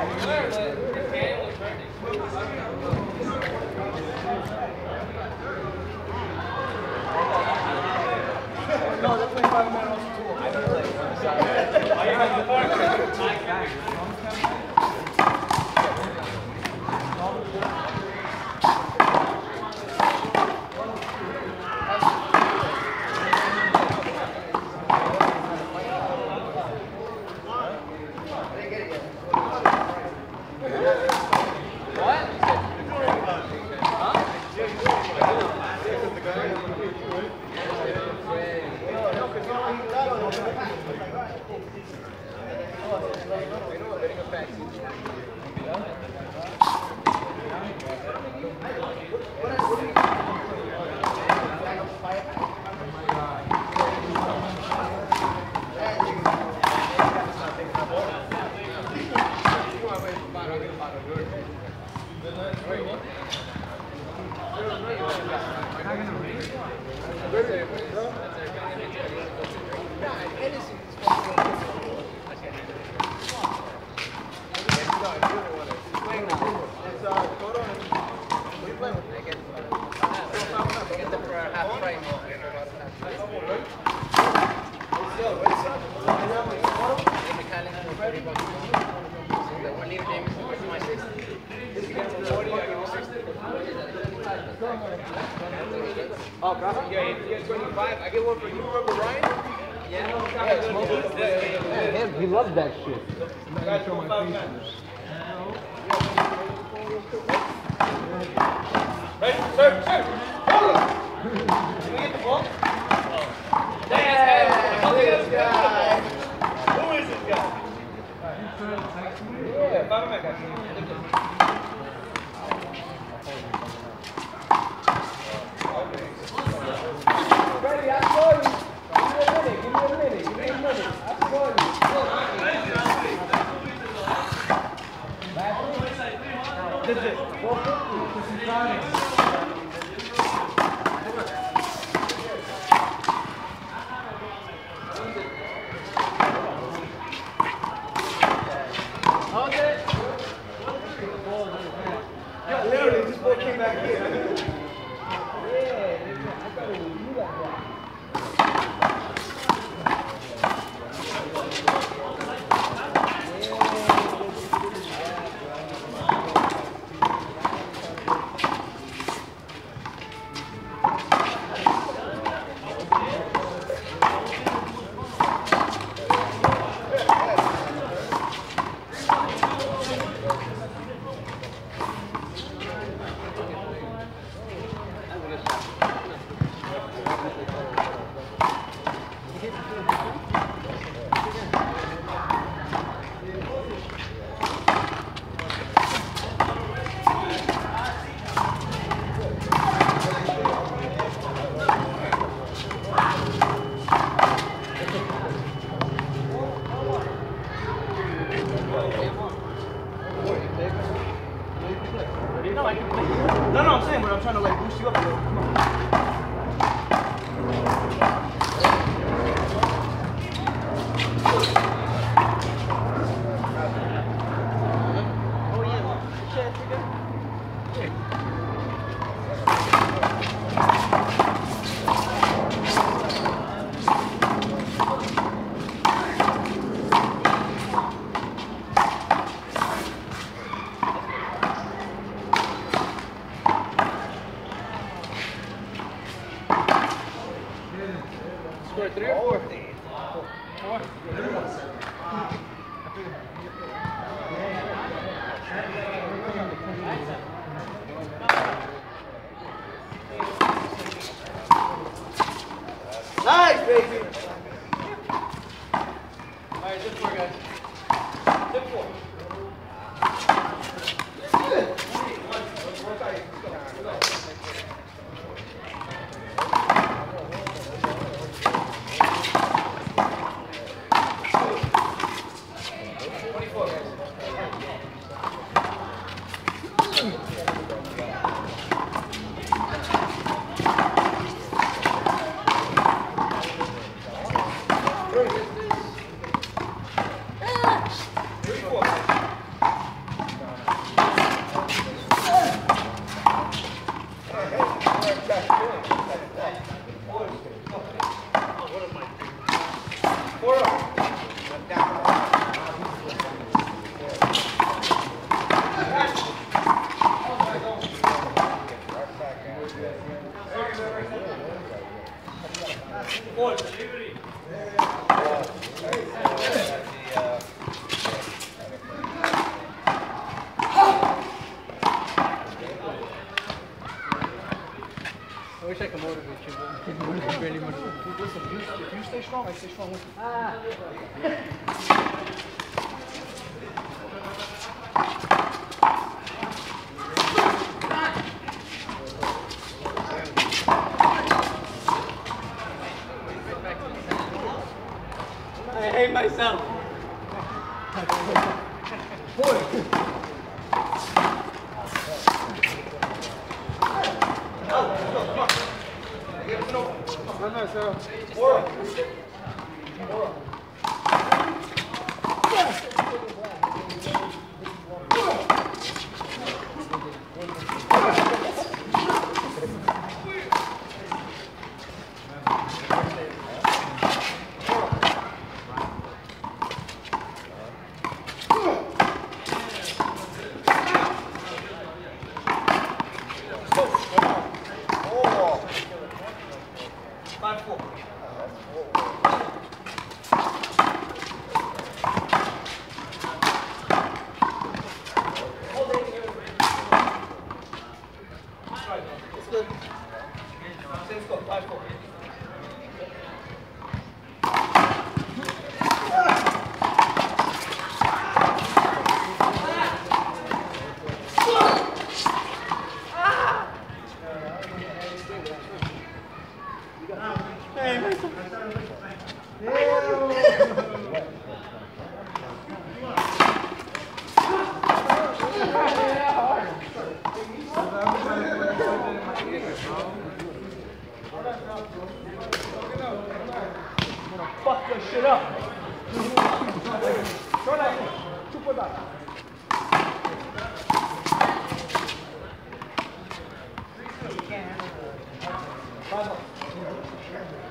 Yeah. Oh, God. Yeah, you get 25. I get one for you. Remember Ryan? Yeah. Him, he loves that shit. Got you my face. Ready? Sir, sir. Hold on. Can we get the ball? Yeah. Who is this guy? Who is this guy? Yeah, follow my guy. Is 450. Hold it. Yeah, literally, this ball came back here. Three or four? Three, four. 就这样说了就不打了嗯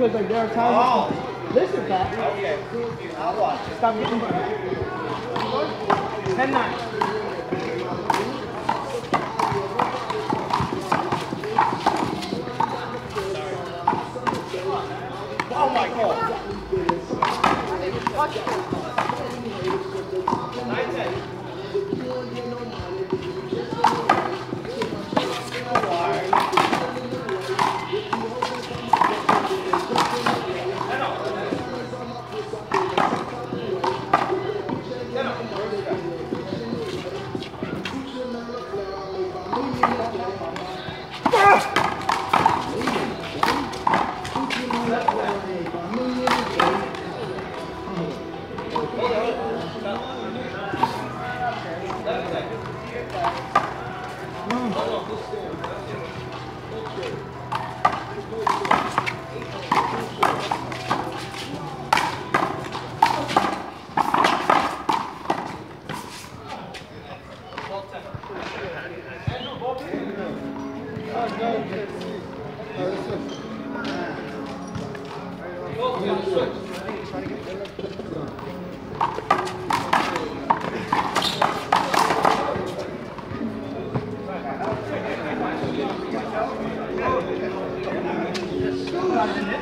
because like there are times. Listen, Pat. Oh. Okay, I'll watch. Stop getting. 10 9. Oh my god. 안 됐네.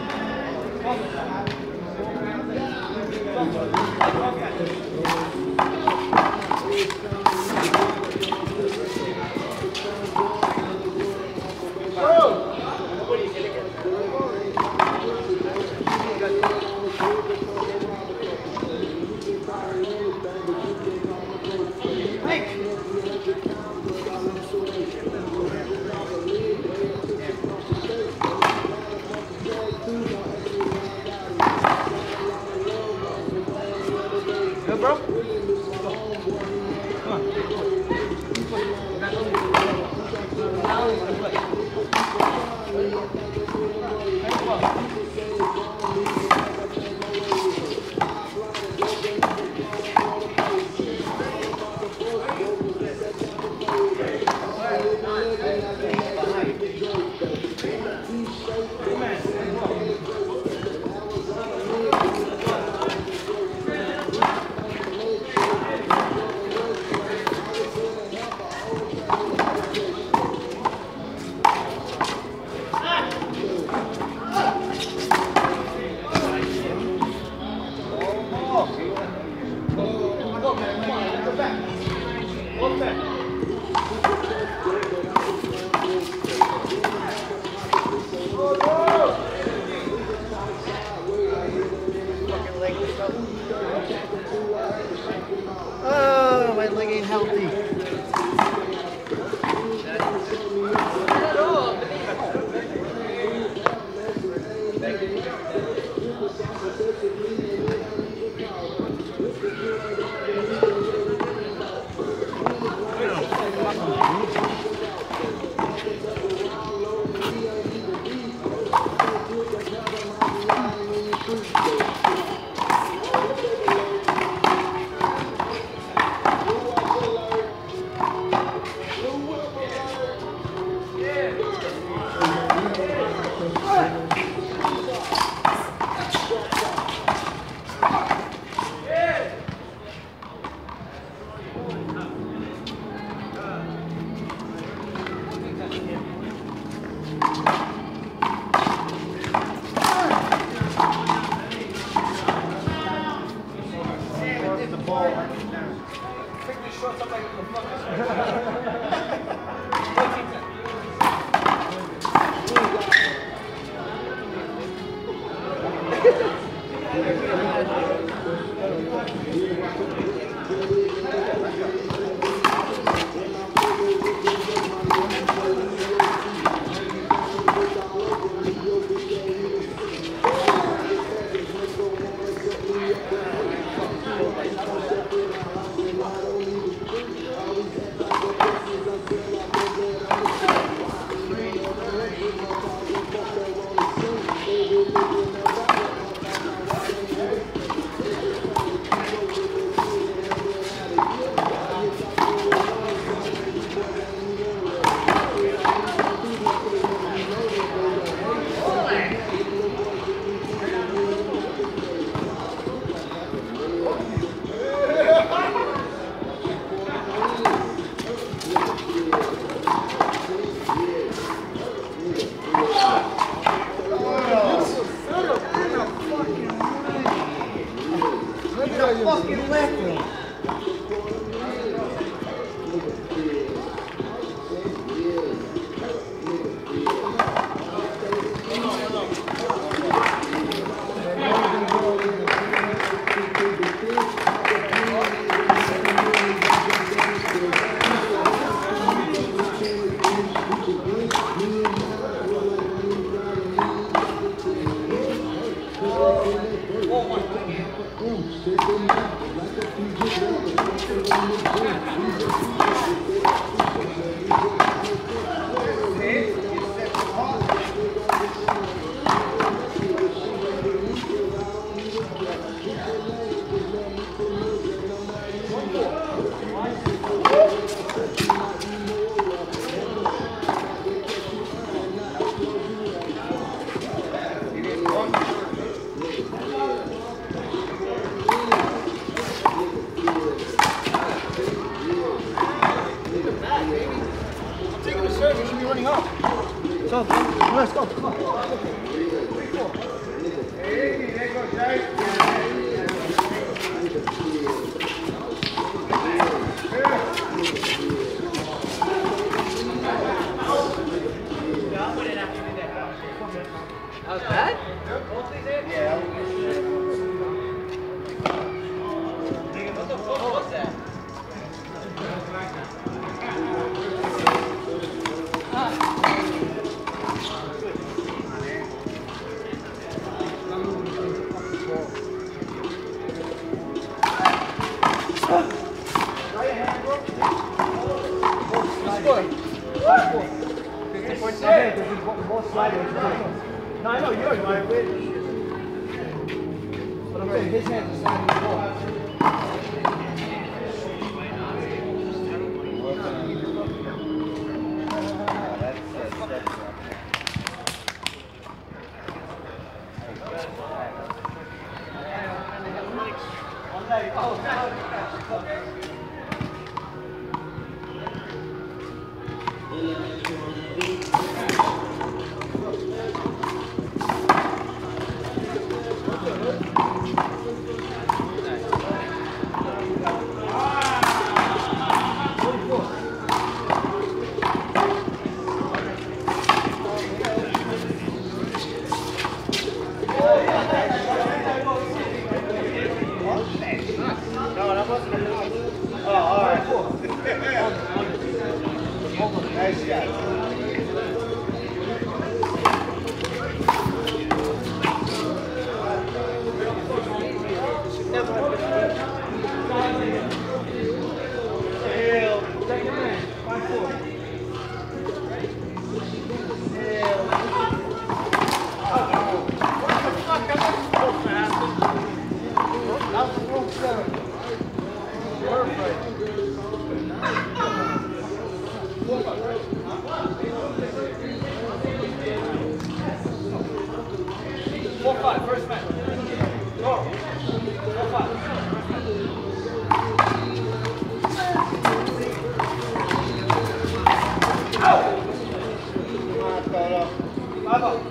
Leg ain't healthy. I'm the serve. You should be running up. So, let's go. Come on. Hey, there goes Jay. That was bad? What No, I know yours, but but I'm saying his hands are sliding the 나가.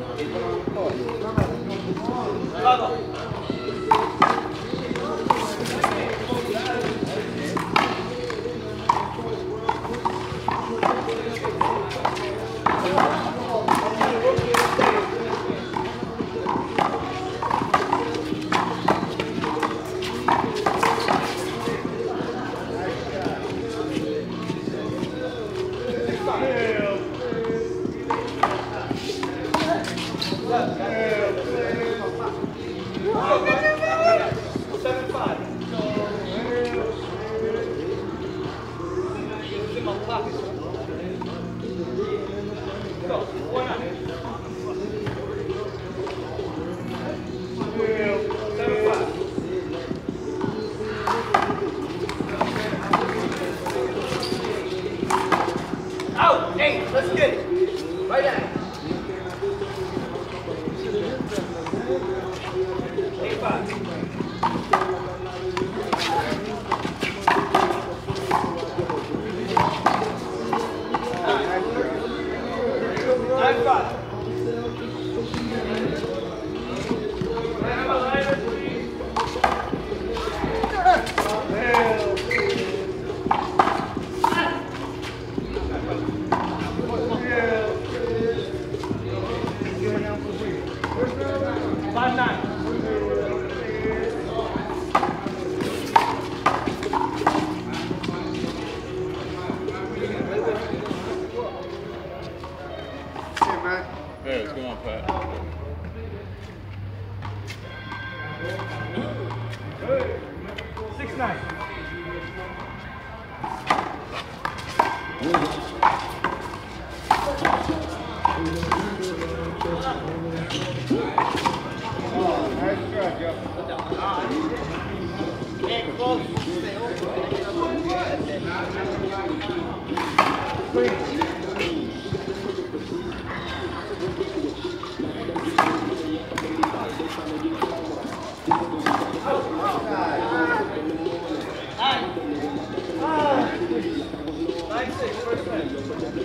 Nine six. First man.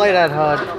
Play that hard.